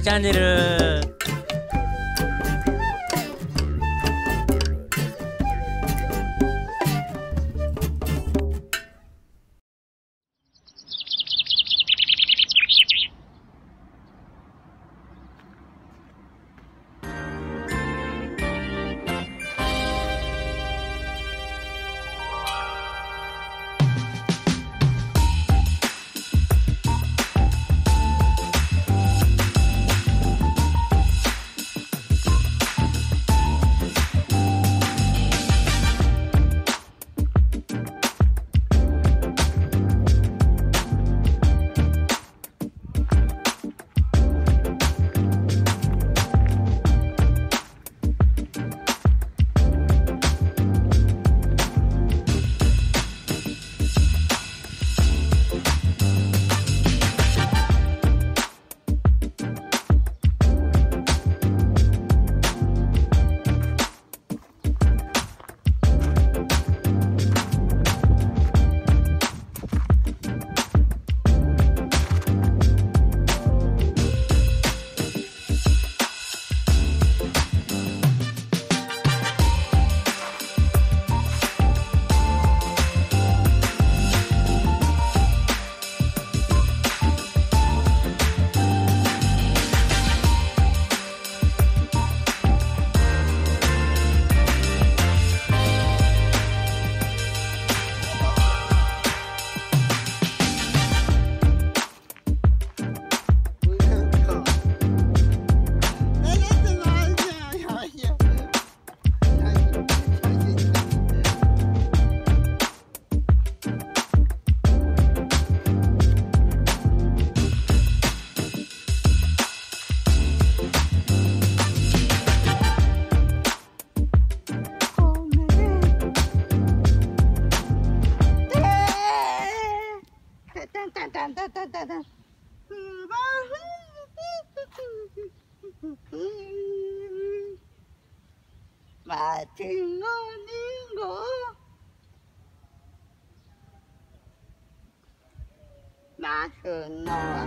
チャンネル。Mà chừng ngon đi ngủ mà thường nọ